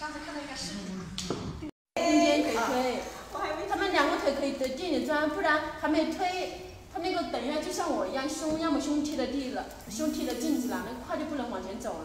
刚才看到一个视频中间可以推他们两个腿可以得地里钻不然还没推他那个等一下就像我一样胸要么胸贴着地了胸贴着镜子了那胯就不能往前走了